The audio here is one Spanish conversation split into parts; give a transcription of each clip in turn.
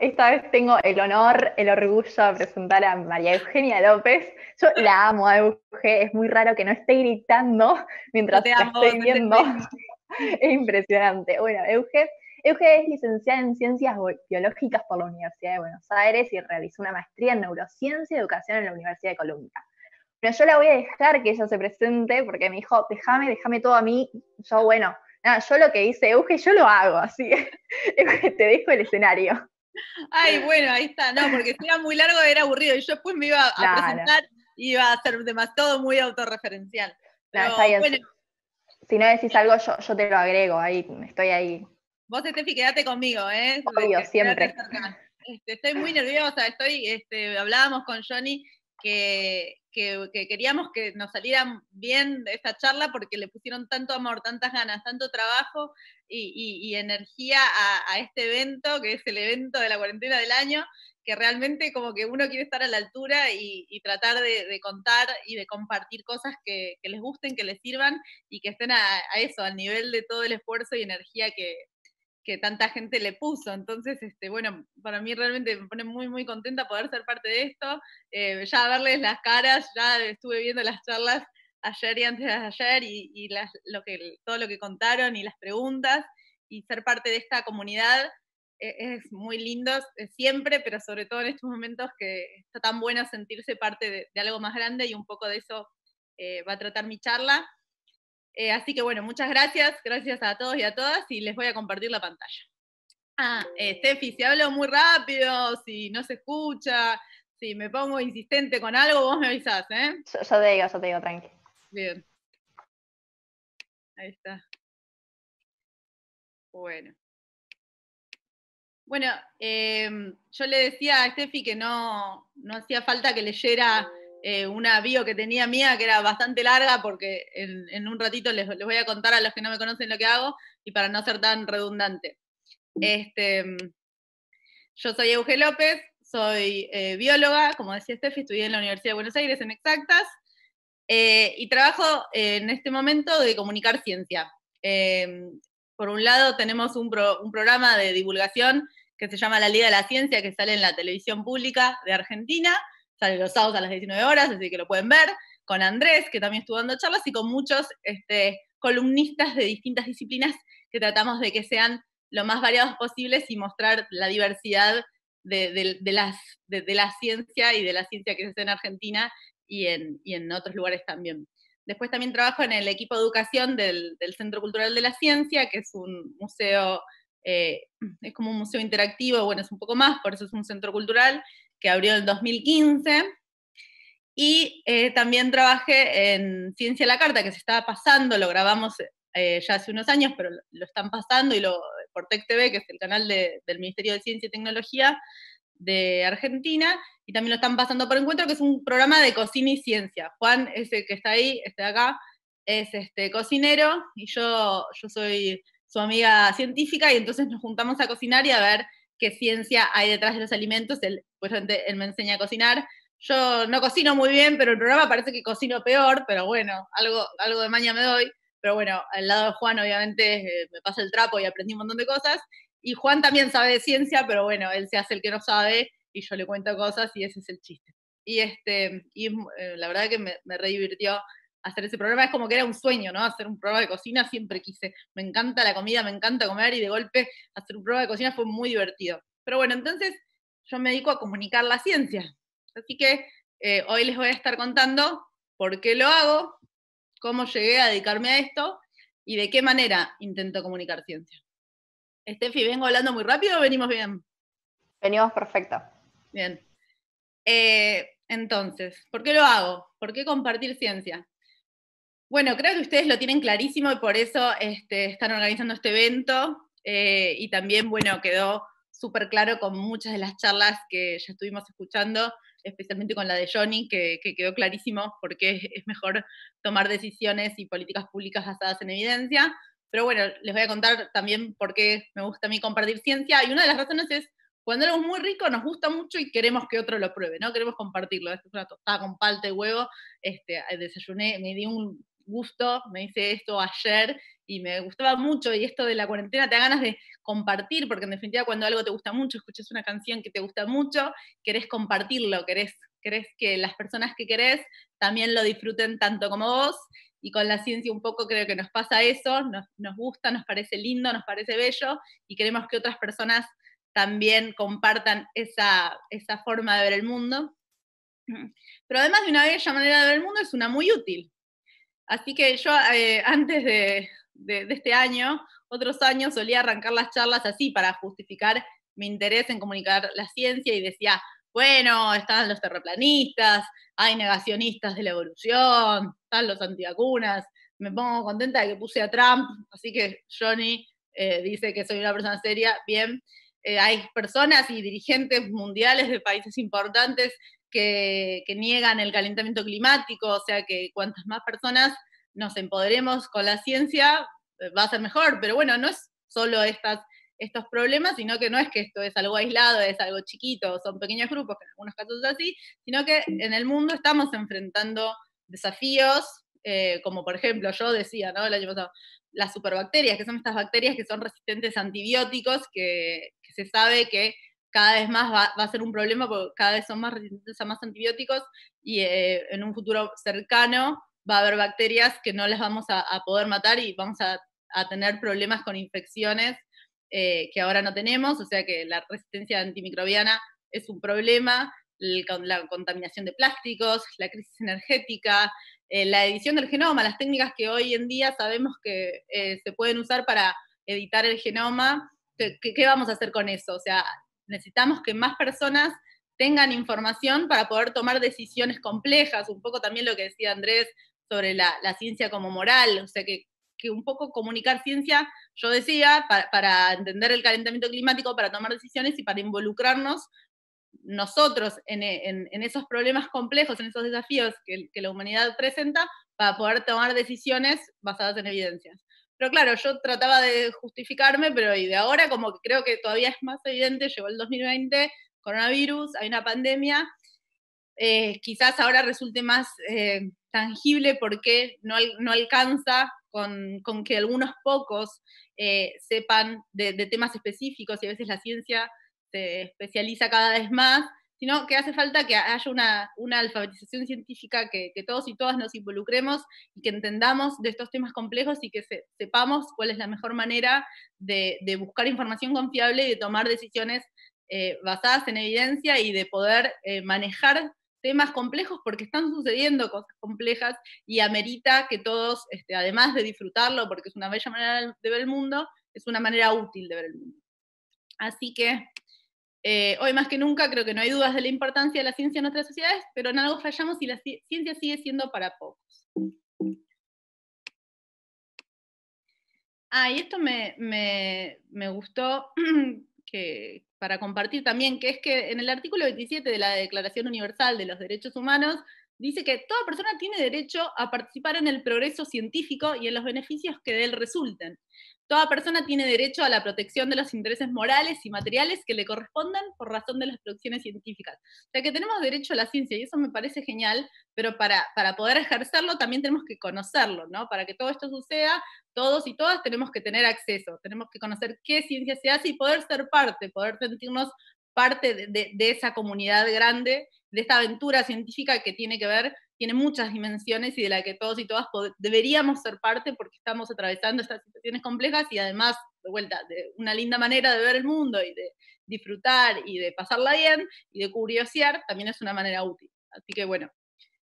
esta vez tengo el honor, el orgullo de presentar a María Eugenia López. Yo la amo a Euge, es muy raro que no esté gritando mientras la estoy viendo. Es impresionante. Bueno, Euge, Euge es licenciada en Ciencias Biológicas por la Universidad de Buenos Aires y realizó una maestría en Neurociencia y Educación en la Universidad de Columbia. Pero yo la voy a dejar que ella se presente porque me dijo, déjame, déjame todo a mí. Yo, bueno, nada, yo lo que hice Euge, yo lo hago, así que te dejo el escenario. Ay, bueno, ahí está, no, porque si era muy largo era aburrido y yo después me iba a presentar y iba a hacer demás, todo muy autorreferencial. Si no decís algo, yo, te lo agrego, ahí estoy ahí. Vos, Estefi, quedate conmigo, ¿eh? Obvio, siempre. Este, estoy muy nerviosa, estoy, este, hablábamos con Johnny que, queríamos que nos saliera bien esta charla porque le pusieron tanto amor, tantas ganas, tanto trabajo y, energía a, este evento, que es el evento de la cuarentena del año, que realmente como que uno quiere estar a la altura y, tratar de, contar y de compartir cosas que, les gusten, que les sirvan y que estén a, a eso, al nivel de todo el esfuerzo y energía que, que tanta gente le puso. Entonces, este, bueno, para mí realmente me pone muy, muy contenta poder ser parte de esto. Eh, ya verles las caras, ya estuve viendo las charlas ayer y antes de ayer y, lo que, todo lo que contaron y las preguntas y ser parte de esta comunidad eh, es muy lindo siempre, pero sobre todo en estos momentos que está tan bueno sentirse parte de, algo más grande y un poco de eso eh, va a tratar mi charla. Eh, así que bueno, muchas gracias, gracias a todos y a todas y les voy a compartir la pantalla. Ah, eh, Steffi, si hablo muy rápido, si no se escucha, si me pongo insistente con algo, vos me avisás, ¿eh? Yo, te digo, yo te digo, tranqui. Bien. Ahí está. Bueno. Bueno, em, yo le decía a Steffi que no, no hacía falta que leyera eh, una bio que tenía mía que era bastante larga porque en, un ratito les, voy a contar a los que no me conocen lo que hago y para no ser tan redundante. Este, yo soy Euge López, soy eh, bióloga, como decía Steffi, estudié en la Universidad de Buenos Aires en Exactas eh, y trabajo en este momento de comunicar ciencia. por un lado tenemos un, programa de divulgación que se llama La Liga de la Ciencia, que sale en la televisión pública de Argentina, sale los sábados a las 19 horas, así que lo pueden ver, con Andrés, que también estuvo dando charlas, y con muchos este, columnistas de distintas disciplinas que tratamos de que sean lo más variados posibles y mostrar la diversidad de, de, la ciencia y de la ciencia que se hace en Argentina y en, en, otros lugares también. Después también trabajo en el equipo de educación del, Centro Cultural de la Ciencia, que es un museo, eh, es como un museo interactivo, bueno, es un poco más, por eso es un centro cultural, que abrió en 2015. Y eh, también trabajé en Ciencia a la Carta, que se estaba pasando, lo grabamos eh, ya hace unos años, pero lo, están pasando y lo, por Tech TV, que es el canal del Ministerio de Ciencia y Tecnología de Argentina, y también lo están pasando por Encuentro, que es un programa de cocina y ciencia. Juan, ese que está ahí, de acá, es este cocinero y yo, yo soy su amiga científica y entonces nos juntamos a cocinar y a ver qué ciencia hay detrás de los alimentos. Él, pues, él me enseña a cocinar. Yo no cocino muy bien, pero el programa parece que cocino peor, pero bueno, algo, algo de maña me doy. Pero bueno, al lado de Juan obviamente eh, me pasa el trapo y aprendí un montón de cosas. Y Juan también sabe de ciencia, pero bueno, él se hace el que no sabe y yo le cuento cosas y ese es el chiste. Y, este, y eh, la verdad que me, me re divirtió hacer ese programa. Es como que era un sueño, ¿no? Hacer un programa de cocina, siempre quise. Me encanta la comida, me encanta comer y de golpe hacer un programa de cocina fue muy divertido. Pero bueno, entonces yo me dedico a comunicar la ciencia. Así que eh, hoy les voy a estar contando por qué lo hago, cómo llegué a dedicarme a esto y de qué manera intento comunicar ciencia. Estefi, ¿vengo hablando muy rápido o venimos bien? Venimos perfecto. Bien. Eh, entonces, ¿por qué lo hago? ¿Por qué compartir ciencia? Bueno, creo que ustedes lo tienen clarísimo y por eso este, están organizando este evento eh, y también, bueno, quedó súper claro con muchas de las charlas que ya estuvimos escuchando, especialmente con la de Johnny, que, quedó clarísimo por qué es mejor tomar decisiones y políticas públicas basadas en evidencia. Pero bueno, les voy a contar también por qué me gusta a mí compartir ciencia. Y una de las razones es, cuando algo es muy rico, nos gusta mucho y queremos que otro lo pruebe, ¿no? Queremos compartirlo. Esto es una tostada con palta y huevo. Este, desayuné, me di un gusto, me hice esto ayer y me gustaba mucho, y esto de la cuarentena te da ganas de compartir, porque en definitiva cuando algo te gusta mucho, escuchas una canción que te gusta mucho, querés compartirlo, querés, querés que las personas que querés también lo disfruten tanto como vos, y con la ciencia un poco creo que nos pasa eso, nos, nos gusta, nos parece lindo, nos parece bello, y queremos que otras personas también compartan esa, esa forma de ver el mundo. Pero además de una bella manera de ver el mundo, es una muy útil. Así que yo eh, antes de, este año, otros años, solía arrancar las charlas así para justificar mi interés en comunicar la ciencia y decía, bueno, están los terraplanistas, hay negacionistas de la evolución, están los antivacunas, me pongo contenta de que puse a Trump, así que Johnny eh, dice que soy una persona seria, bien, eh, hay personas y dirigentes mundiales de países importantes que, niegan el calentamiento climático, o sea que cuantas más personas nos empoderemos con la ciencia, eh, va a ser mejor. Pero bueno, no es solo estas, estos problemas, sino que no es que esto es algo aislado, es algo chiquito, son pequeños grupos, que en algunos casos es así, sino que en el mundo estamos enfrentando desafíos, eh, como por ejemplo yo decía, ¿no? El año pasado, las superbacterias, que son estas bacterias que son resistentes a antibióticos, que, se sabe que cada vez más va, a ser un problema porque cada vez son más resistentes a más antibióticos y eh, en un futuro cercano va a haber bacterias que no las vamos a, poder matar y vamos a, tener problemas con infecciones eh, que ahora no tenemos, o sea que la resistencia antimicrobiana es un problema, la contaminación de plásticos, la crisis energética, eh, la edición del genoma, las técnicas que hoy en día sabemos que eh, se pueden usar para editar el genoma, ¿qué, vamos a hacer con eso? O sea, necesitamos que más personas tengan información para poder tomar decisiones complejas, un poco también lo que decía Andrés sobre la, ciencia como moral, o sea, que, un poco comunicar ciencia, yo decía, para, entender el calentamiento climático, para tomar decisiones y para involucrarnos nosotros en, esos problemas complejos, en esos desafíos que, la humanidad presenta, para poder tomar decisiones basadas en evidencias. Pero claro, yo trataba de justificarme, pero y de ahora como que creo que todavía es más evidente, llegó el 2020, coronavirus, hay una pandemia, eh, quizás ahora resulte más eh, tangible porque no alcanza con, que algunos pocos eh, sepan de, temas específicos y a veces la ciencia se especializa cada vez más, sino que hace falta que haya una, alfabetización científica, que, todos y todas nos involucremos y que entendamos de estos temas complejos y que sepamos cuál es la mejor manera de, buscar información confiable y de tomar decisiones eh, basadas en evidencia y de poder eh, manejar temas complejos porque están sucediendo cosas complejas y amerita que todos, este, además de disfrutarlo porque es una bella manera de ver el mundo, es una manera útil de ver el mundo. Así que eh, hoy más que nunca creo que no hay dudas de la importancia de la ciencia en nuestras sociedades, pero en algo fallamos y la ciencia sigue siendo para pocos. Ah, y esto me, me, gustó para compartir también, que es que en el artículo 27 de la Declaración Universal de los Derechos Humanos dice que toda persona tiene derecho a participar en el progreso científico y en los beneficios que de él resulten. Toda persona tiene derecho a la protección de los intereses morales y materiales que le correspondan por razón de las producciones científicas. O sea que tenemos derecho a la ciencia y eso me parece genial, pero para, para poder ejercerlo también tenemos que conocerlo, ¿no? Para que todo esto suceda, todos y todas tenemos que tener acceso, tenemos que conocer qué ciencia se hace y poder ser parte, poder sentirnos parte de, esa comunidad grande, de esta aventura científica que tiene que ver tiene muchas dimensiones y de la que todos y todas deberíamos ser parte porque estamos atravesando estas situaciones complejas y además, de vuelta, de una linda manera de ver el mundo y de disfrutar y de pasarla bien y de curiosear, también es una manera útil. Así que bueno,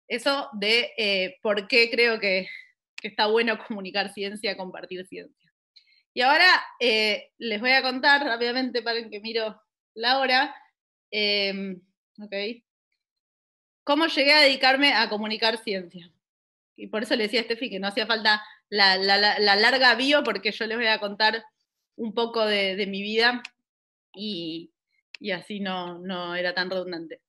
eso de eh, por qué creo que, está bueno comunicar ciencia, compartir ciencia. Y ahora eh, les voy a contar rápidamente, para que miro la hora. Eh, ok cómo llegué a dedicarme a comunicar ciencia. Y por eso le decía a Steffi que no hacía falta la, larga bio, porque yo les voy a contar un poco de, mi vida y, así no, era tan redundante.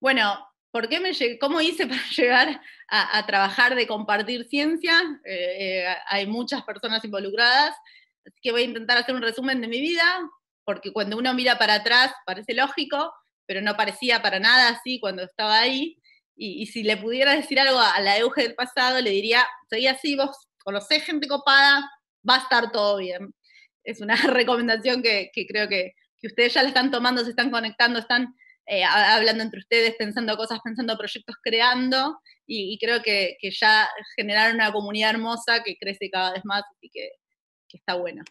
Bueno, ¿por qué me ¿cómo hice para llegar a, trabajar de compartir ciencia? Eh, eh, hay muchas personas involucradas, así que voy a intentar hacer un resumen de mi vida, porque cuando uno mira para atrás parece lógico, pero no parecía para nada así cuando estaba ahí. Y, si le pudiera decir algo a la Euge del pasado, le diría, soy así, vos conocés gente copada, va a estar todo bien. Es una recomendación que, creo que, ustedes ya la están tomando, se están conectando, están eh, hablando entre ustedes, pensando cosas, pensando proyectos, creando, y, creo que, ya generaron una comunidad hermosa que crece cada vez más y que está buena.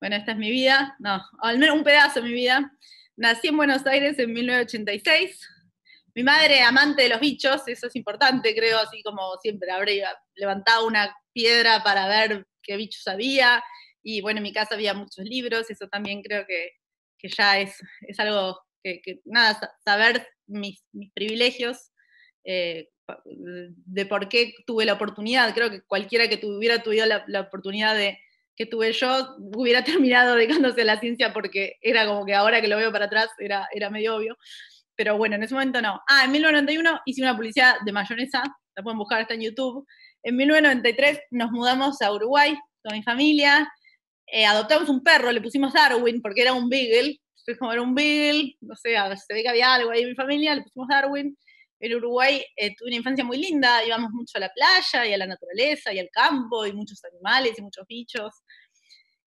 Bueno, esta es mi vida, no, al menos un pedazo de mi vida. Nací en Buenos Aires en 1986. Mi madre, amante de los bichos, eso es importante, creo, así como siempre, habría levantado una piedra para ver qué bichos había. Y bueno, en mi casa había muchos libros, eso también creo que, ya es, es algo que, nada, saber mis, privilegios, eh, de por qué tuve la oportunidad. Creo que cualquiera que tuviera tuviera la oportunidad de, que tuve yo hubiera terminado dedicándose a la ciencia porque era como que ahora que lo veo para atrás era, era medio obvio. Pero bueno, en ese momento no. Ah, en 1991 hice una publicidad de mayonesa, la pueden buscar, está en YouTube. En 1993 nos mudamos a Uruguay con mi familia. Eh, adoptamos un perro, le pusimos Darwin porque era un beagle. Entonces, como era un beagle, no sé, se ve que había algo ahí en mi familia, le pusimos Darwin en Uruguay eh, tuve una infancia muy linda, íbamos mucho a la playa y a la naturaleza y al campo y muchos animales y muchos bichos.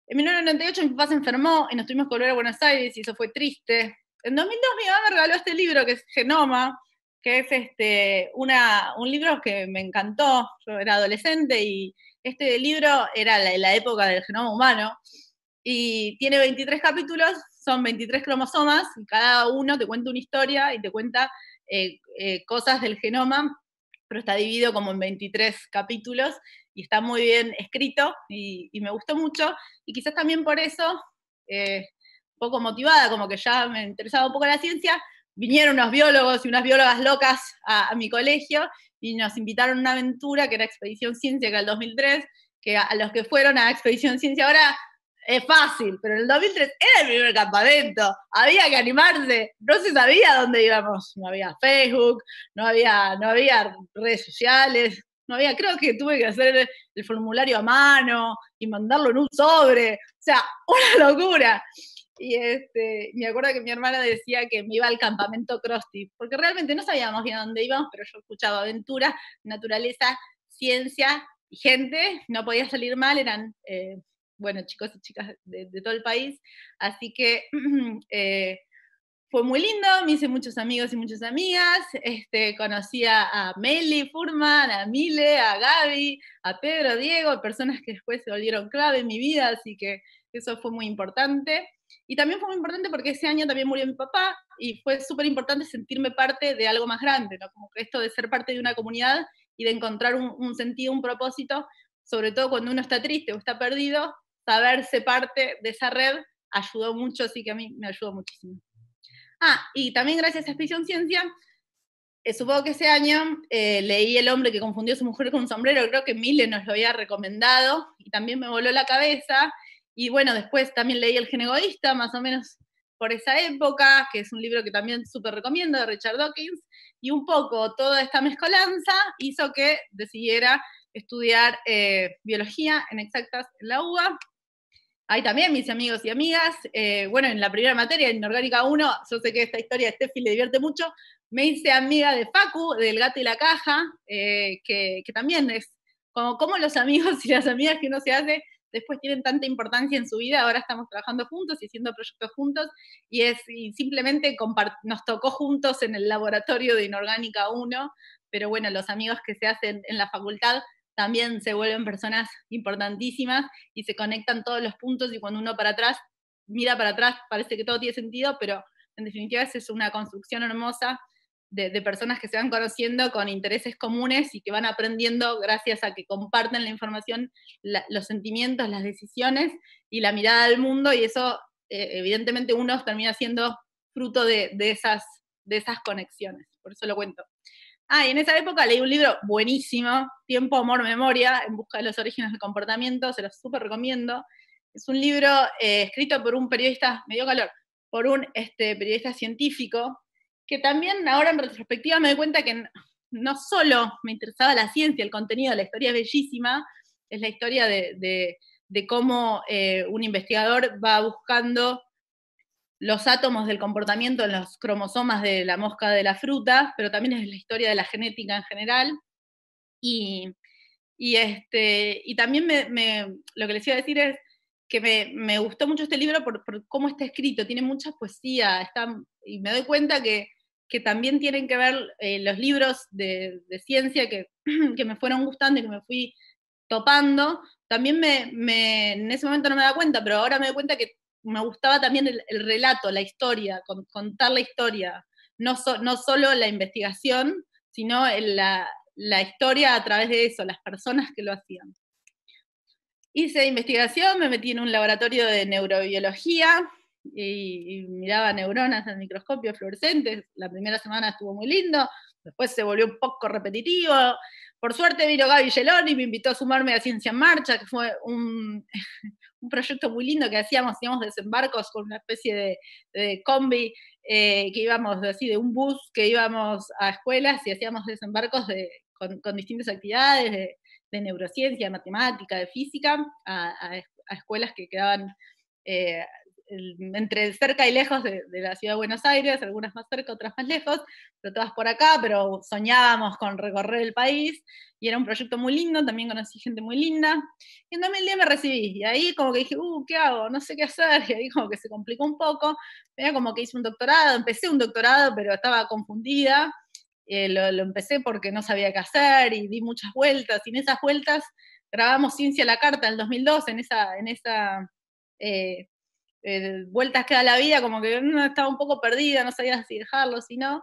En 1998 mi papá se enfermó y nos tuvimos que volver a Buenos Aires y eso fue triste. En 2002 mi mamá me regaló este libro que es Genoma, que es este, una, un libro que me encantó. Yo era adolescente y este libro era la, la época del genoma humano y tiene 23 capítulos, son 23 cromosomas y cada uno te cuenta una historia y te cuenta eh, eh, cosas del genoma, pero está dividido como en 23 capítulos y está muy bien escrito y, me gustó mucho. Y quizás también por eso, eh, poco motivada, como que ya me interesaba un poco la ciencia, vinieron unos biólogos y unas biólogas locas a, mi colegio y nos invitaron a una aventura que era Expedición Ciencia, que era el 2003, que a, los que fueron a Expedición Ciencia ahora es fácil, pero en el 2003 era el primer campamento, había que animarse, no se sabía dónde íbamos, no había Facebook, no había, no había redes sociales, no había, creo que tuve que hacer el formulario a mano y mandarlo en un sobre, o sea, una locura. Y este, me acuerdo que mi hermana decía que me iba al campamento Krusty, porque realmente no sabíamos bien dónde íbamos, pero yo escuchaba aventura, naturaleza, ciencia y gente, no podía salir mal, eran eh, bueno, chicos y chicas de, todo el país. Así que eh, fue muy lindo, me hice muchos amigos y muchas amigas. Este, conocí a Meli Furman, a Mile, a Gaby, a Pedro, Diego, personas que después se volvieron clave en mi vida, así que eso fue muy importante. Y también fue muy importante porque ese año también murió mi papá y fue súper importante sentirme parte de algo más grande, ¿no? Como esto de ser parte de una comunidad y de encontrar un, un sentido, un propósito, sobre todo cuando uno está triste o está perdido, saberse parte de esa red ayudó mucho, así que a mí me ayudó muchísimo. Ah, y también gracias a Expedición Ciencia, eh, supongo que ese año eh, leí El hombre que confundió a su mujer con un sombrero, creo que Mille nos lo había recomendado y también me voló la cabeza. Y bueno, después también leí El gen egoísta, más o menos por esa época, que es un libro que también súper recomiendo de Richard Dawkins. Y un poco toda esta mezcolanza hizo que decidiera estudiar eh, biología en exactas en la UBA Ahí también mis amigos y amigas. Eh, bueno, en la primera materia, en Orgánica 1, yo sé que esta historia a Steffi le divierte mucho. Me hice amiga de Facu, del gato y la caja, eh, que, también es como, los amigos y las amigas que uno se hace después tienen tanta importancia en su vida, ahora estamos trabajando juntos y haciendo proyectos juntos, y es simplemente nos tocó juntos en el laboratorio de Inorgánica 1, pero bueno, los amigos que se hacen en la facultad también se vuelven personas importantísimas y se conectan todos los puntos y cuando uno para atrás, mira para atrás, parece que todo tiene sentido, pero en definitiva es una construcción hermosa de, personas que se van conociendo con intereses comunes y que van aprendiendo gracias a que comparten la información, los sentimientos, las decisiones y la mirada del mundo y eso eh, evidentemente uno termina siendo fruto de, esas, de esas conexiones, por eso lo cuento. Ah, y en esa época leí un libro buenísimo, Tiempo, Amor, Memoria, en busca de los orígenes del comportamiento, se los súper recomiendo. Es un libro eh, escrito por un periodista, me dio calor, por un este, periodista científico, que también ahora en retrospectiva me doy cuenta que no solo me interesaba la ciencia, el contenido, la historia es bellísima, es la historia de, cómo eh, un investigador va buscando los átomos del comportamiento en los cromosomas de la mosca de la fruta, pero también es la historia de la genética en general. Y, Y, este, y también me, lo que les iba a decir es que me, gustó mucho este libro por, cómo está escrito, tiene mucha poesía, está, y me doy cuenta que, que también tienen que ver eh, los libros de, ciencia que, que, me fueron gustando y que me fui topando, también me, en ese momento no me da cuenta, pero ahora me doy cuenta que me gustaba también el, relato, la historia, contar la historia, no, no solo la investigación, sino la, historia a través de eso, las personas que lo hacían. Hice investigación, me metí en un laboratorio de neurobiología y, miraba neuronas en microscopio fluorescentes. La primera semana estuvo muy lindo, después se volvió un poco repetitivo. Por suerte vino Gaby Geloni me invitó a sumarme a Ciencia en Marcha, que fue un, proyecto muy lindo que hacíamos, hacíamos desembarcos con una especie de, combi eh, que íbamos así de un bus que íbamos a escuelas y hacíamos desembarcos de, con, distintas actividades de, neurociencia, de matemática, de física, a, escuelas que quedaban eh, entre cerca y lejos de, la ciudad de Buenos Aires, algunas más cerca, otras más lejos, pero todas por acá, pero soñábamos con recorrer el país y era un proyecto muy lindo, también conocí gente muy linda. Y en 2010 me recibí y ahí como que dije, uh, ¿qué hago? No sé qué hacer, y ahí como que se complicó un poco, era como que hice un doctorado, empecé un doctorado, pero estaba confundida eh, lo, empecé porque no sabía qué hacer y di muchas vueltas, y en esas vueltas grabamos Ciencia a la Carta en el 2002, en esa, en esa eh, eh, vueltas que da la vida, como que no, estaba un poco perdida, no sabía si dejarlo, si no,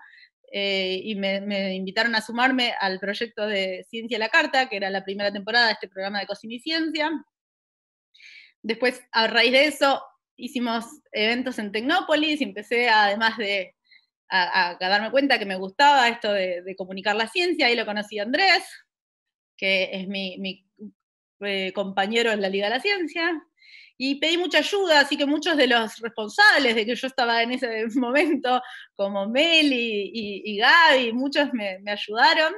y me, invitaron a sumarme al proyecto de Ciencia a la Carta, que era la primera temporada de este programa de Cocina y Ciencia. Después, a raíz de eso, hicimos eventos en Tecnópolis y empecé, además de a, darme cuenta que me gustaba esto de, comunicar la ciencia, ahí lo conocí a Andrés, que es mi, eh, compañero en la Liga de la Ciencia, y pedí mucha ayuda, así que muchos de los responsables de que yo estaba en ese momento, como Meli y, Gaby, muchos me, me, ayudaron.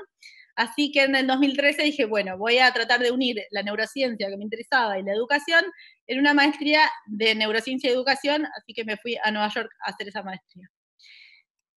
Así que en el 2013 dije, bueno, voy a tratar de unir la neurociencia que me interesaba y la educación en una maestría de neurociencia y educación, así que me fui a Nueva York a hacer esa maestría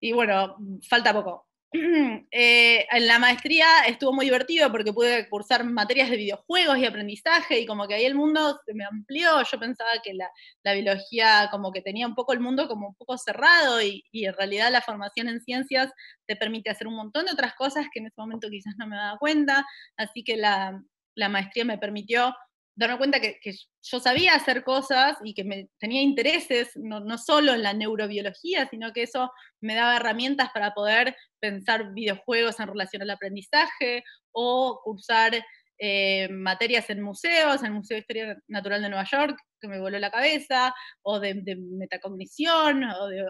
y bueno, falta poco. Eh, en la maestría estuvo muy divertido porque pude cursar materias de videojuegos y aprendizaje y como que ahí el mundo se me amplió, yo pensaba que la, biología como que tenía un poco el mundo como un poco cerrado y, en realidad la formación en ciencias te permite hacer un montón de otras cosas que en ese momento quizás no me daba cuenta, así que la maestría me permitió darme cuenta que, yo sabía hacer cosas y que me, tenía intereses, no, no, solo en la neurobiología, sino que eso me daba herramientas para poder pensar videojuegos en relación al aprendizaje o cursar eh, materias en museos, en el Museo de Historia Natural de Nueva York, que me voló la cabeza, o de, metacognición,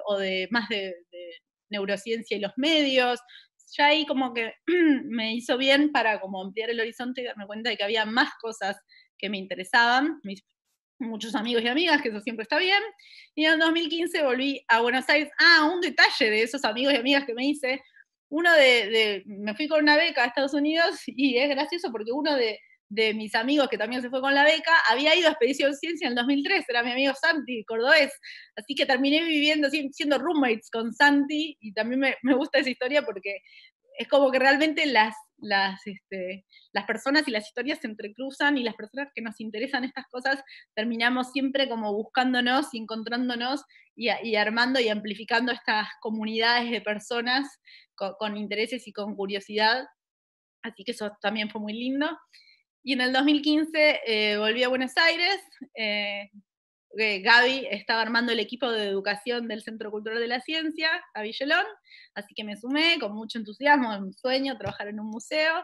o de, más de, de neurociencia y los medios, ya ahí como que me hizo bien para como ampliar el horizonte y darme cuenta de que había más cosas que me interesaban, mis muchos amigos y amigas, que eso siempre está bien. Y en el 2015 volví a Buenos Aires. Ah, un detalle de esos amigos y amigas que me hice. Uno de, me fui con una beca a Estados Unidos y es gracioso porque uno de, de mis amigos que también se fue con la beca, había ido a Expedición Ciencia en el 2003, era mi amigo Santi, cordobés, así que terminé viviendo, siendo roommates con Santi, y también me, me gusta esa historia porque es como que realmente las, las, este, las personas y las historias se entrecruzan y las personas que nos interesan estas cosas terminamos siempre como buscándonos y encontrándonos y, armando y amplificando estas comunidades de personas con, intereses y con curiosidad. Así que eso también fue muy lindo. Y en el 2015 eh, volví a Buenos Aires. Eh, Gaby estaba armando el equipo de educación del Centro Cultural de la Ciencia, Gaby Gelón, así que me sumé con mucho entusiasmo, un sueño, trabajar en un museo.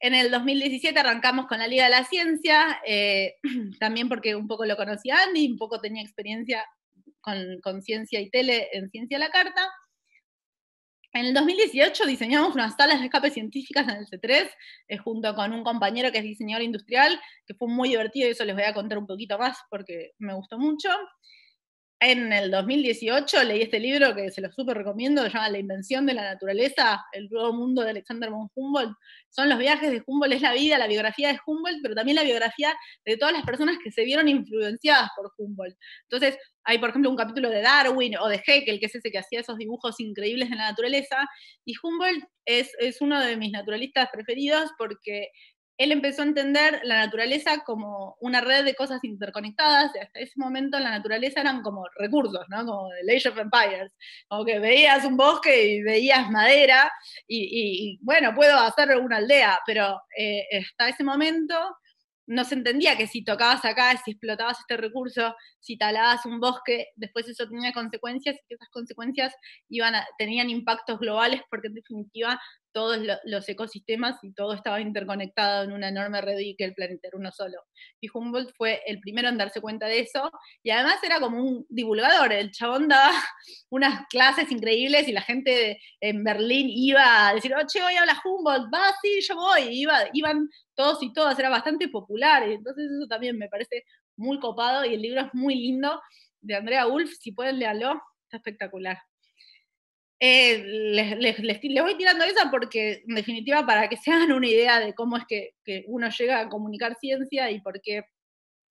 En el 2017 arrancamos con la Liga de la Ciencia, eh, también porque un poco lo conocía Andy, un poco tenía experiencia con, con ciencia y tele en Ciencia a la Carta. En el 2018 diseñamos unas salas de escape científicas en el C3, eh, junto con un compañero que es diseñador industrial, que fue muy divertido y eso les voy a contar un poquito más porque me gustó mucho. En el 2018 leí este libro que se lo súper recomiendo, se llama La invención de la naturaleza, el nuevo mundo de Alexander von Humboldt. Son los viajes de Humboldt, es la vida, la biografía de Humboldt, pero también la biografía de todas las personas que se vieron influenciadas por Humboldt. Entonces, hay, por ejemplo, un capítulo de Darwin o de Haeckel, que es ese que hacía esos dibujos increíbles de la naturaleza, y Humboldt es, es uno de mis naturalistas preferidos porque él empezó a entender la naturaleza como una red de cosas interconectadas, hasta ese momento la naturaleza eran como recursos, ¿no? Como el Age of Empires, como que veías un bosque y veías madera, y, bueno, puedo hacer una aldea, pero eh, hasta ese momento no se entendía que si tocabas acá, si explotabas este recurso, si talabas un bosque, después eso tenía consecuencias y que esas consecuencias iban tenían impactos globales porque en definitiva todos los ecosistemas y todo estaba interconectado en una enorme red y que el planeta era uno solo. Y Humboldt fue el primero en darse cuenta de eso y además era como un divulgador, el chabón daba unas clases increíbles y la gente en Berlín iba a decir, oh, che, hoy habla Humboldt, va, sí, yo voy, iba, iban todos y todas, era bastante popular, y entonces eso también me parece muy copado y el libro es muy lindo de Andrea Wolf, si pueden leerlo, está espectacular. Eh, les, voy tirando esa porque, en definitiva, para que se hagan una idea de cómo es que, uno llega a comunicar ciencia y por qué,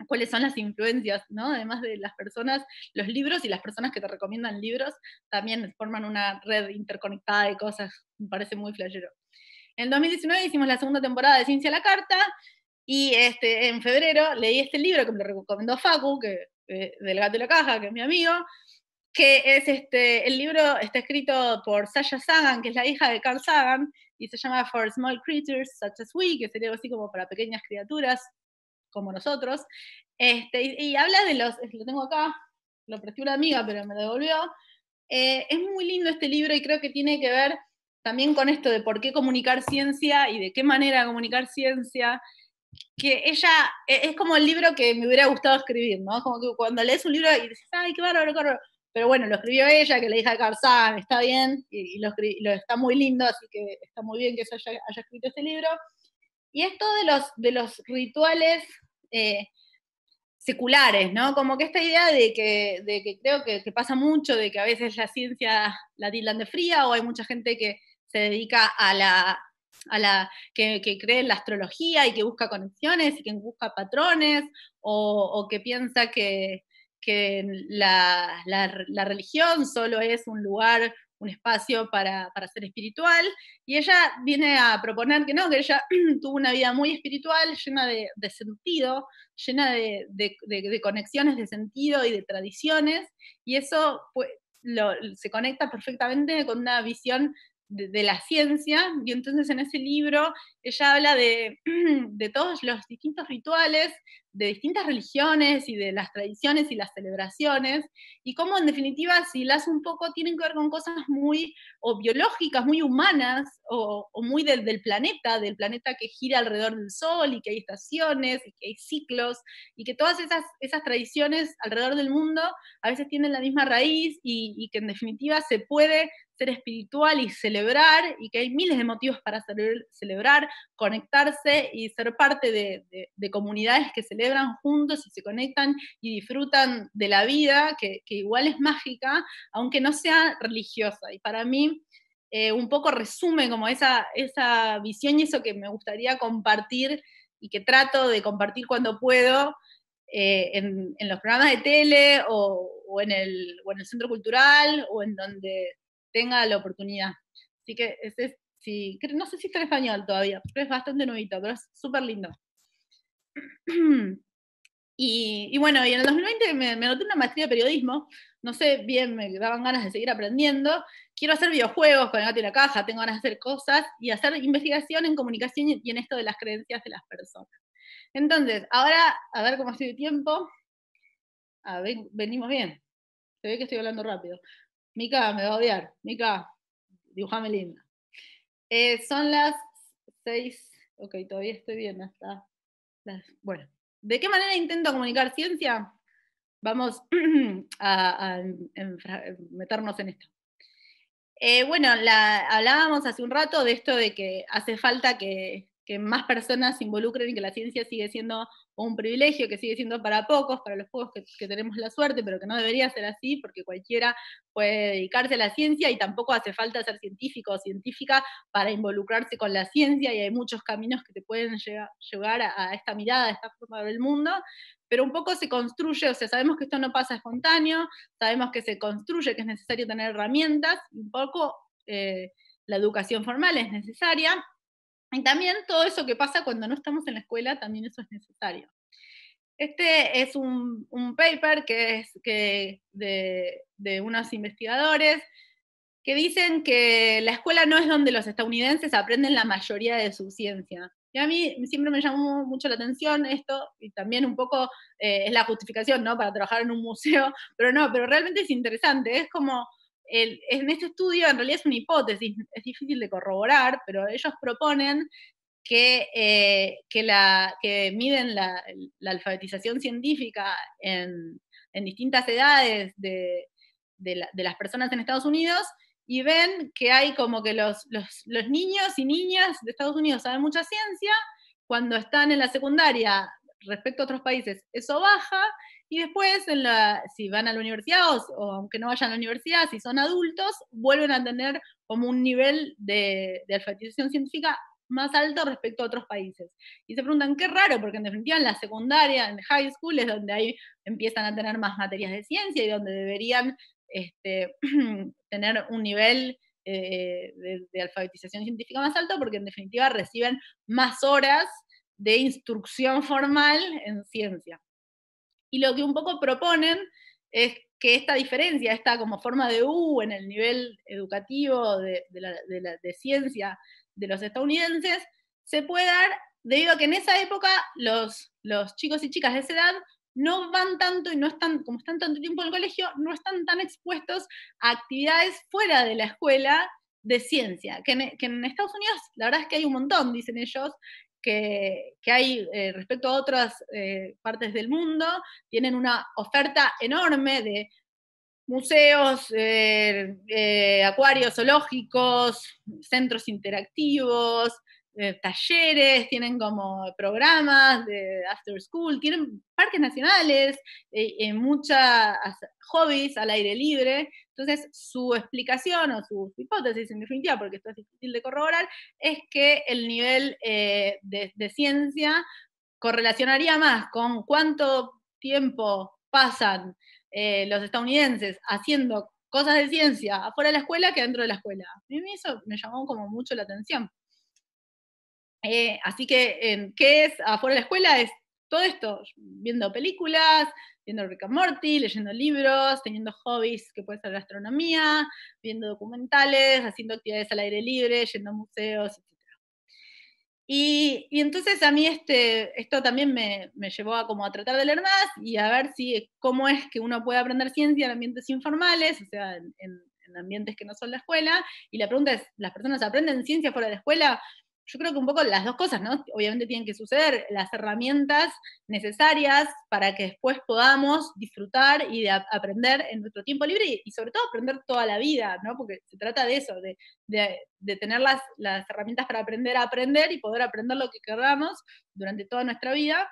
cuáles son las influencias, ¿no? Además de las personas, los libros y las personas que te recomiendan libros también forman una red interconectada de cosas, me parece muy flashero. En 2019 hicimos la segunda temporada de Ciencia a la Carta y este, en febrero leí este libro que me lo recomendó Facu, que, eh, del gato de la caja, que es mi amigo, que es este, el libro está escrito por Sasha Sagan, que es la hija de Carl Sagan, y se llama For Small Creatures Such as We, que sería algo así como para pequeñas criaturas como nosotros. Este, y, habla de los, lo tengo acá, lo presté una amiga, pero me devolvió. Eh, es muy lindo este libro y creo que tiene que ver también con esto de por qué comunicar ciencia y de qué manera comunicar ciencia, que ella, e, es como el libro que me hubiera gustado escribir, ¿no? Como que cuando lees un libro y dices, ay, qué bárbaro, qué bárbaro, pero bueno, lo escribió ella, que le hija de Carzán, está bien, y, lo, está muy lindo, así que está muy bien que se haya, escrito este libro. Y esto de los, de los rituales eh, seculares, ¿no? Como que esta idea de que, de que creo que, pasa mucho, de que a veces la ciencia la tildan de fría, o hay mucha gente que se dedica a la, a la que, cree en la astrología y que busca conexiones y que busca patrones, o que piensa que, que la, la, religión solo es un lugar, un espacio para, para, ser espiritual, y ella viene a proponer que no, que ella tuvo una vida muy espiritual, llena de, de sentido, llena de, de, conexiones de sentido y de tradiciones, y eso pues, lo, se conecta perfectamente con una visión de, la ciencia, y entonces en ese libro ella habla de, de todos los distintos rituales de distintas religiones y de las tradiciones y las celebraciones, y cómo en definitiva, si las un poco, tienen que ver con cosas muy o biológicas, muy humanas, o, muy del, del, planeta, del planeta que gira alrededor del Sol, y que hay estaciones, y que hay ciclos, y que todas esas, esas tradiciones alrededor del mundo a veces tienen la misma raíz, y, y que en definitiva se puede ser espiritual y celebrar, y que hay miles de motivos para celebrar, conectarse y ser parte de, de, comunidades que celebran juntos y se conectan y disfrutan de la vida, que, que igual es mágica, aunque no sea religiosa. Y para mí, eh, un poco resume como esa, esa visión y eso que me gustaría compartir y que trato de compartir cuando puedo eh, en, en, los programas de tele o, o, en el, o en el centro cultural o en donde tenga la oportunidad. Así que ese sí, no sé si está en español todavía, pero es bastante nuevito, pero es súper lindo. Y, bueno, y en el 2020 me, me anoté una maestría de periodismo, no sé bien, me daban ganas de seguir aprendiendo. Quiero hacer videojuegos con el gato y la caja, tengo ganas de hacer cosas y hacer investigación en comunicación y en esto de las creencias de las personas. Entonces, ahora, a ver cómo estoy de tiempo. A ver, venimos bien. Se ve que estoy hablando rápido. Mica, me va a odiar. Mica, dibujame linda. Eh, son las seis. Ok, todavía estoy bien hasta las. Bueno, ¿de qué manera intento comunicar ciencia? Vamos a, meternos en esto. Eh, bueno, hablábamos hace un rato de esto de que hace falta que, que más personas se involucren y que la ciencia sigue siendo un privilegio que sigue siendo para pocos, para los pocos que, tenemos la suerte, pero que no debería ser así, porque cualquiera puede dedicarse a la ciencia y tampoco hace falta ser científico o científica para involucrarse con la ciencia y hay muchos caminos que te pueden llegar, a, esta mirada, a esta forma del mundo, pero un poco se construye, o sea, sabemos que esto no pasa espontáneo, sabemos que se construye, que es necesario tener herramientas, un poco eh, la educación formal es necesaria, Y también todo eso que pasa cuando no estamos en la escuela, también eso es necesario. Este es un, paper que es que de, de unos investigadores que dicen que la escuela no es donde los estadounidenses aprenden la mayoría de su ciencia. Y a mí siempre me llamó mucho la atención esto, y también un poco eh, es la justificación, ¿no? Para trabajar en un museo, pero no, pero realmente es interesante, es como, el, en este estudio en realidad es una hipótesis, es difícil de corroborar, pero ellos proponen que, eh, que, la, que miden la, alfabetización científica en, en distintas edades de, de, de las personas en Estados Unidos y ven que hay como que los, los, niños y niñas de Estados Unidos saben mucha ciencia, cuando están en la secundaria respecto a otros países eso baja, y después si van a la universidad o, aunque no vayan a la universidad, si son adultos, vuelven a tener como un nivel de, de alfabetización científica más alto respecto a otros países. Y se preguntan, qué raro, porque en definitiva en la secundaria, en high school, es donde ahí empiezan a tener más materias de ciencia y donde deberían este, tener un nivel eh, de, alfabetización científica más alto, porque en definitiva reciben más horas de instrucción formal en ciencia. Y lo que un poco proponen es que esta diferencia, esta como forma de U en el nivel educativo de, ciencia de los estadounidenses, se puede dar debido a que en esa época los chicos y chicas de esa edad no van tanto y no están, como están tanto tiempo en el colegio, no están tan expuestos a actividades fuera de la escuela de ciencia, que en, Estados Unidos la verdad es que hay un montón, dicen ellos, que, hay eh, respecto a otras eh, partes del mundo, tienen una oferta enorme de museos, eh, acuarios zoológicos, centros interactivos, eh, talleres, tienen como programas de after school, tienen parques nacionales, eh, eh muchos hobbies al aire libre. Entonces, su explicación o su hipótesis, en definitiva, porque esto es difícil de corroborar, es que el nivel eh, de, de ciencia correlacionaría más con cuánto tiempo pasan los estadounidenses haciendo cosas de ciencia afuera de la escuela que dentro de la escuela. A mí eso me llamó como mucho la atención. Eh, así que, ¿qué es afuera de la escuela? Es todo esto, viendo películas, viendo Rick and Morty, leyendo libros, teniendo hobbies que puede ser la astronomía, viendo documentales, haciendo actividades al aire libre, yendo a museos, etc. Y, entonces a mí este, esto también me, llevó a, como a tratar de leer más y a ver si, cómo es que uno puede aprender ciencia en ambientes informales, o sea, en, en ambientes que no son la escuela. Y la pregunta es, ¿las personas aprenden ciencia fuera de la escuela? Yo creo que un poco las dos cosas, ¿no? Obviamente tienen que suceder las herramientas necesarias para que después podamos disfrutar y de aprender en nuestro tiempo libre y, sobre todo aprender toda la vida, ¿no? Porque se trata de eso, de, tener las, las, herramientas para aprender a aprender y poder aprender lo que queramos durante toda nuestra vida.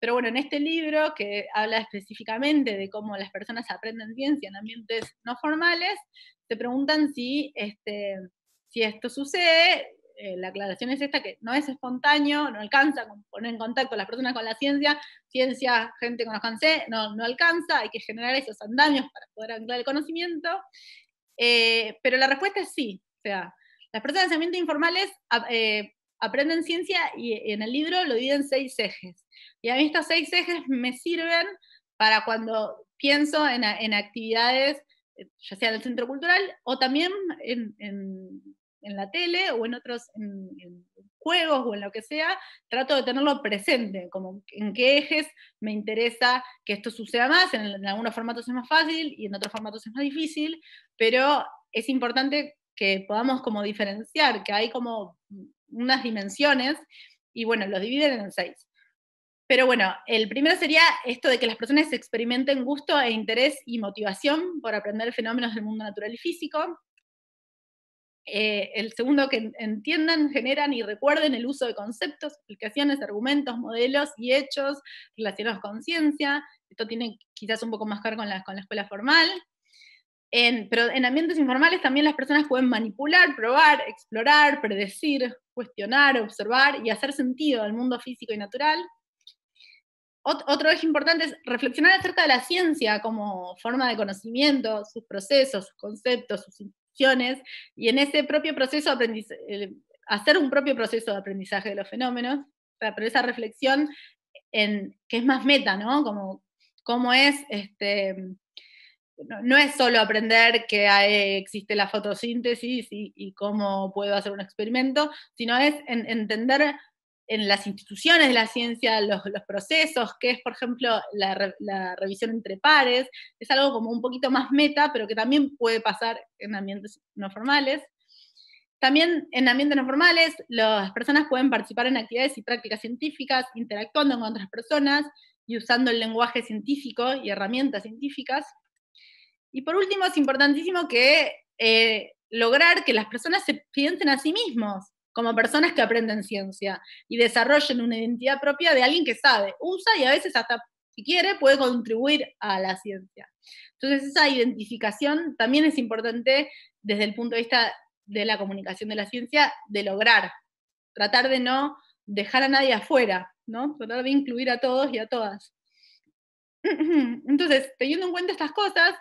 Pero bueno, en este libro que habla específicamente de cómo las personas aprenden ciencia en ambientes no formales, se preguntan si, este, si esto sucede eh, la aclaración es esta, que no es espontáneo, no alcanza poner en contacto a las personas con la ciencia, ciencia, gente con los cansé, no, no alcanza, hay que generar esos andamios para poder anclar el conocimiento, eh, pero la respuesta es sí, o sea, las personas de ambientes informales eh, aprenden ciencia y en el libro lo dividen en seis ejes, y a mí estos seis ejes me sirven para cuando pienso en, actividades, ya sea en el centro cultural o también en en la tele o en otros juegos o en lo que sea, trato de tenerlo presente, como en qué ejes me interesa que esto suceda más, en, algunos formatos es más fácil y en otros formatos es más difícil, pero es importante que podamos como diferenciar, que hay como unas dimensiones y bueno, los dividen en seis. Pero bueno, el primero sería esto de que las personas experimenten gusto e interés y motivación por aprender fenómenos del mundo natural y físico. Eh, el segundo, que entiendan, generan y recuerden el uso de conceptos, explicaciones, argumentos, modelos y hechos relacionados con ciencia. Esto tiene quizás un poco más que ver con la, con la escuela formal. pero en ambientes informales también las personas pueden manipular, probar, explorar, predecir, cuestionar, observar y hacer sentido al mundo físico y natural. Otro eje importante es reflexionar acerca de la ciencia como forma de conocimiento, sus procesos, sus conceptos, sus y en ese propio proceso hacer un propio proceso de aprendizaje de los fenómenos, pero esa reflexión en, que es más meta, ¿no? Como cómo es, este, no, es solo aprender que existe la fotosíntesis y, cómo puedo hacer un experimento, sino es entender en las instituciones de la ciencia los, procesos, que es, por ejemplo, la, la, revisión entre pares, es algo como un poquito más meta, pero que también puede pasar en ambientes no formales. También en ambientes no formales, las personas pueden participar en actividades y prácticas científicas, interactuando con otras personas y usando el lenguaje científico y herramientas científicas. Y por último, es importantísimo que eh, lograr que las personas se piensen a sí mismos como personas que aprenden ciencia y desarrollen una identidad propia de alguien que sabe, usa y a veces hasta, si quiere, puede contribuir a la ciencia. Entonces, esa identificación también es importante desde el punto de vista de la comunicación de la ciencia, de lograr, tratar de no dejar a nadie afuera, ¿no? Tratar de incluir a todos y a todas. Entonces, teniendo en cuenta estas cosas,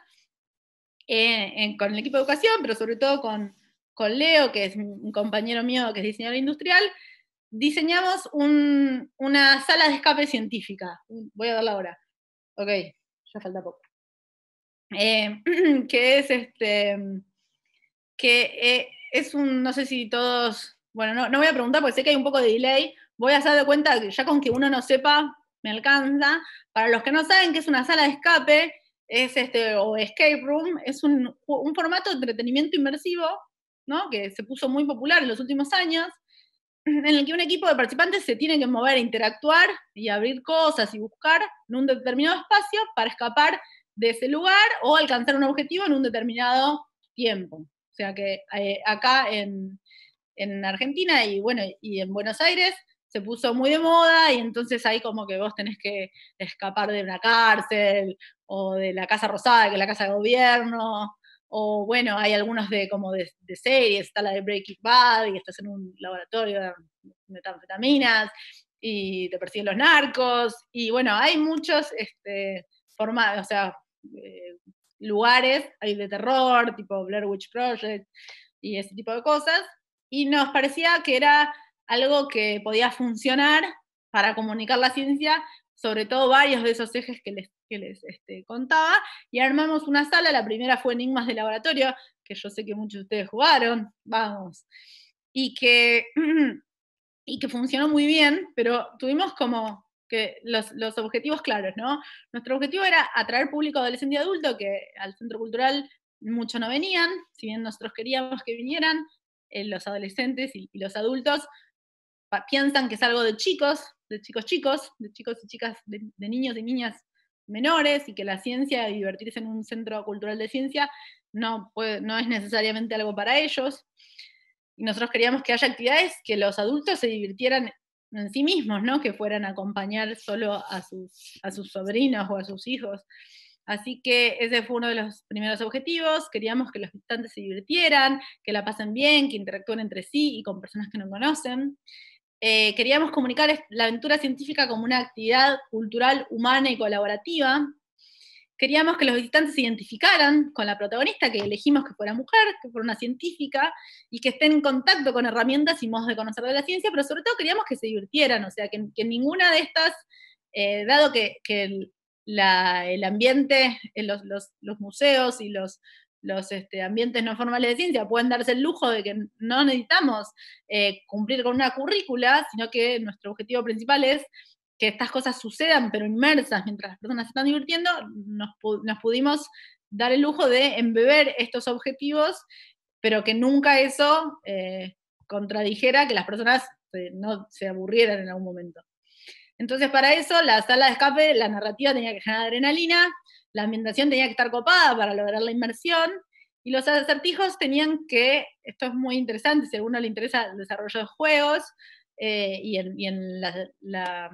eh, con el equipo de educación, pero sobre todo con, Leo, que es un compañero mío que es diseñador industrial, diseñamos una sala de escape científica. Voy a darla ahora. Ok, ya falta poco. Eh, que es este, que eh, es un, no sé si todos, bueno, no, no, voy a preguntar porque sé que hay un poco de delay, voy a hacer de cuenta que ya con que uno no sepa, me alcanza. Para los que no saben qué es una sala de escape, es este, o escape room, es un, un formato de entretenimiento inmersivo, Que se puso muy popular en los últimos años, en el que un equipo de participantes se tiene que mover, interactuar y abrir cosas y buscar en un determinado espacio para escapar de ese lugar o alcanzar un objetivo en un determinado tiempo. O sea que eh, acá en, Argentina y bueno, y en Buenos Aires se puso muy de moda y entonces ahí como que vos tenés que escapar de una cárcel o de la Casa Rosada, que es la casa de gobierno, o bueno, hay algunos de como de, series, está la de Breaking Bad y estás en un laboratorio de metanfetaminas y te persiguen los narcos y bueno, hay muchos este, formatos, o sea, eh, lugares, hay de terror, tipo Blair Witch Project y ese tipo de cosas, y nos parecía que era algo que podía funcionar para comunicar la ciencia, sobre todo varios de esos ejes que les, les este, contaba, y armamos una sala, la primera fue Enigmas de Laboratorio, que yo sé que muchos de ustedes jugaron, vamos, y que, y que funcionó muy bien, pero tuvimos como que los, objetivos claros, ¿no? Nuestro objetivo era atraer público adolescente y adulto, que al centro cultural mucho no venían, si bien nosotros queríamos que vinieran, eh, los adolescentes y, los adultos piensan que es algo de chicos, de chicos chicos, de chicos y chicas, de, niños y niñas menores, y que la ciencia divertirse en un centro cultural de ciencia no, no es necesariamente algo para ellos. Y nosotros queríamos que haya actividades que los adultos se divirtieran en sí mismos, ¿no? Que fueran a acompañar solo a sus, a sus sobrinos o a sus hijos. Así que ese fue uno de los primeros objetivos. Queríamos que los visitantes se divirtieran, que la pasen bien, que interactúen entre sí y con personas que no conocen. Eh, queríamos comunicar la aventura científica como una actividad cultural, humana y colaborativa, queríamos que los visitantes se identificaran con la protagonista, que elegimos que fuera mujer, que fuera una científica, y que estén en contacto con herramientas y modos de conocer de la ciencia, pero sobre todo queríamos que se divirtieran, o sea, que, ninguna de estas, eh, dado que, el, ambiente, en los, museos y los, este, ambientes no formales de ciencia pueden darse el lujo de que no necesitamos eh, cumplir con una currícula, sino que nuestro objetivo principal es que estas cosas sucedan, pero inmersas, mientras las personas se están divirtiendo, nos, pudimos dar el lujo de embeber estos objetivos, pero que nunca eso eh, contradijera que las personas eh, no se aburrieran en algún momento. Entonces, para eso, la sala de escape, la narrativa tenía que generar adrenalina, la ambientación tenía que estar copada para lograr la inmersión, y los acertijos tenían que, esto es muy interesante, si a alguno le interesa el desarrollo de juegos, eh, y en, la,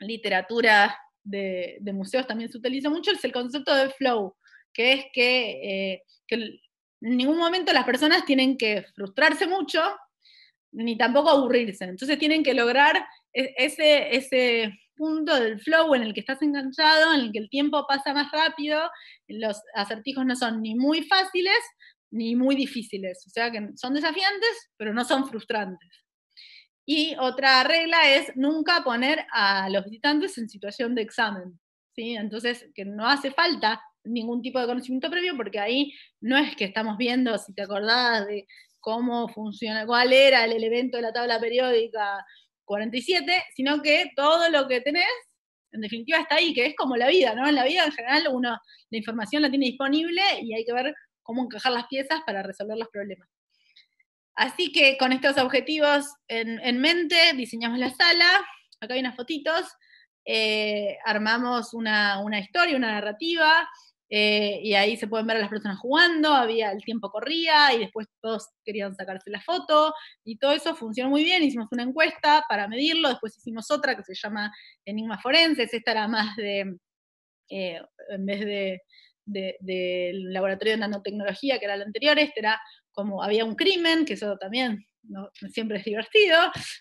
literatura de, museos también se utiliza mucho, es el concepto de flow, que es que, eh, en ningún momento las personas tienen que frustrarse mucho, ni tampoco aburrirse. Entonces tienen que lograr e, ese, ese punto del flow en el que estás enganchado, en el que el tiempo pasa más rápido, los acertijos no son ni muy fáciles, ni muy difíciles. O sea que son desafiantes, pero no son frustrantes. Y otra regla es nunca poner a los visitantes en situación de examen. ¿sí? Entonces, que no hace falta ningún tipo de conocimiento previo, porque ahí no es que estamos viendo, si te acordás de cómo funciona, cuál era el elemento de la tabla periódica 47, sino que todo lo que tenés, en definitiva, está ahí, que es como la vida, ¿no? En la vida en general uno la información la tiene disponible y hay que ver cómo encajar las piezas para resolver los problemas. Así que con estos objetivos en, mente, diseñamos la sala, acá hay unas fotitos, eh, armamos una, una historia, una narrativa, eh, y ahí se pueden ver a las personas jugando, había el tiempo corría y después todos querían sacarse la foto y todo eso funcionó muy bien, hicimos una encuesta para medirlo, después hicimos otra que se llama Enigma Forenses, esta era más de, eh, en vez de, del laboratorio de nanotecnología que era el anterior, este era como había un crimen, que eso también siempre es divertido,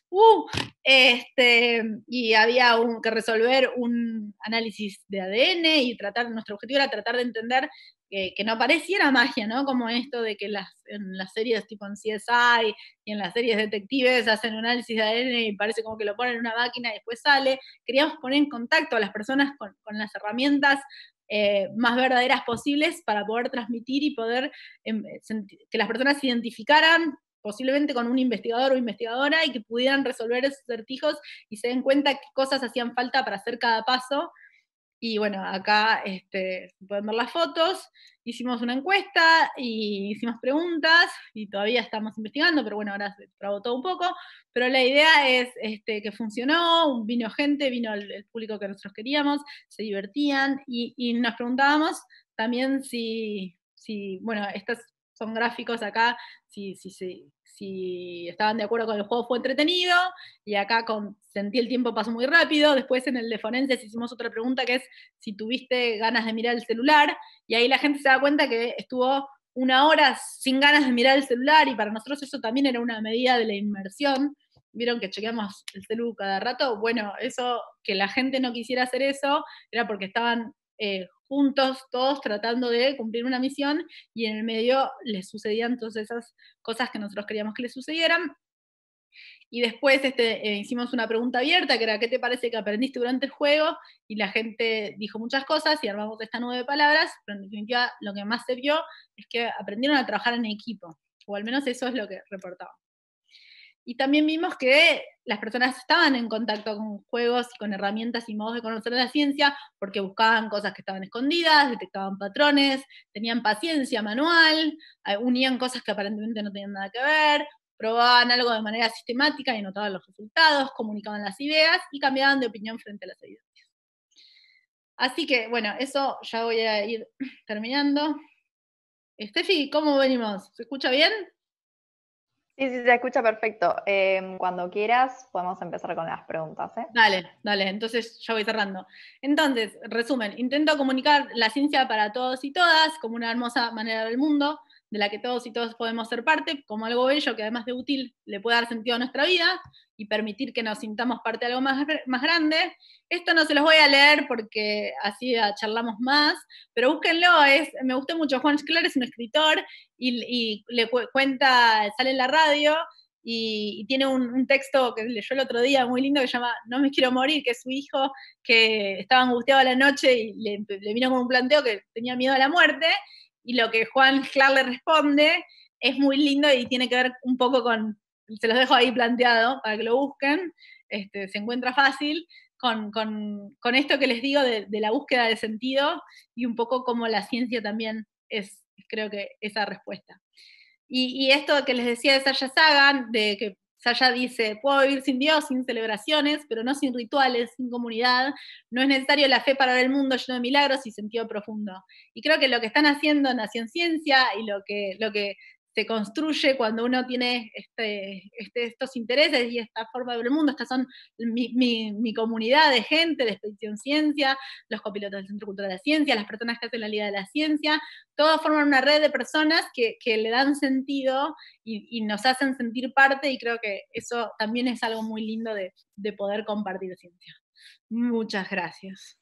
uh, este, y había que resolver un análisis de ADN y tratar, nuestro objetivo era tratar de entender que no pareciera magia, ¿no? Como esto de que las, en las series tipo en CSI y en las series detectives hacen un análisis de ADN y parece como que lo ponen en una máquina y después sale. Queríamos poner en contacto a las personas con, las herramientas eh, más verdaderas posibles para poder transmitir y poder em, que las personas se identificaran posiblemente con un investigador o investigadora y que pudieran resolver esos acertijos y se den cuenta qué cosas hacían falta para hacer cada paso. Y bueno, acá este, pueden ver las fotos, hicimos una encuesta y hicimos preguntas y todavía estamos investigando, pero bueno, ahora se trabó todo un poco, pero la idea es este, que funcionó, vino gente, vino el, público que nosotros queríamos, se divertían y, y nos preguntábamos también si, si, bueno, estas son gráficos acá, si, si, si, estaban de acuerdo con el juego fue entretenido, y acá sentí el tiempo pasó muy rápido, después en el de Forenses hicimos otra pregunta que es si tuviste ganas de mirar el celular, y ahí la gente se da cuenta que estuvo una hora sin ganas de mirar el celular, y para nosotros eso también era una medida de la inmersión, vieron que chequeamos el celular cada rato, bueno, eso, que la gente no quisiera hacer eso, era porque estaban eh, juntos, todos tratando de cumplir una misión y en el medio les sucedían todas esas cosas que nosotros queríamos que les sucedieran. Y después este, eh, hicimos una pregunta abierta, que era, ¿qué te parece que aprendiste durante el juego? Y la gente dijo muchas cosas y armamos estas nueve palabras, pero en definitiva lo que más se vio es que aprendieron a trabajar en equipo, o al menos eso es lo que reportaba. Y también vimos que las personas estaban en contacto con juegos y con herramientas y modos de conocer la ciencia porque buscaban cosas que estaban escondidas, detectaban patrones, tenían paciencia manual, eh, unían cosas que aparentemente no tenían nada que ver, probaban algo de manera sistemática y notaban los resultados, comunicaban las ideas y cambiaban de opinión frente a las evidencias. Así que, bueno, eso ya voy a ir terminando. Steffi, ¿cómo venimos? ¿Se escucha bien? Sí, sí, se escucha perfecto. Em, cuando quieras, podemos empezar con las preguntas. ¿eh? Dale, dale, entonces ya voy cerrando. Entonces, resumen, intento comunicar la ciencia para todos y todas como una hermosa manera del mundo, de la que todos y todos podemos ser parte, como algo bello que además de útil le puede dar sentido a nuestra vida y permitir que nos sintamos parte de algo más, más grande. Esto no se los voy a leer porque así charlamos más, pero búsquenlo, es, me gustó mucho. Juan Schler es un escritor y, le cuenta, sale en la radio y, tiene un, texto que leyó el otro día muy lindo que se llama No me quiero morir, que es su hijo que estaba angustiado a la noche y le, le vino con un planteo que tenía miedo a la muerte y lo que Juan Clark le responde es muy lindo y tiene que ver un poco con, se los dejo ahí planteado para que lo busquen, este, se encuentra fácil, con, esto que les digo de, la búsqueda de sentido y un poco como la ciencia también es, creo que, esa respuesta. Y, y esto que les decía de Sasha Sagan, de que Saya dice, puedo vivir sin Dios, sin celebraciones, pero no sin rituales, sin comunidad. No es necesario la fe para ver el mundo lleno de milagros y sentido profundo. Y creo que lo que están haciendo Nación Ciencia y lo que, lo que se construye cuando uno tiene este, este, estos intereses y esta forma de ver el mundo. Estas son mi, comunidad de gente de Expedición Ciencia, los copilotos del Centro Cultural de la Ciencia, las personas que hacen la Liga de la Ciencia, todos forman una red de personas que, le dan sentido y, nos hacen sentir parte y creo que eso también es algo muy lindo de, de poder compartir ciencia. Muchas gracias.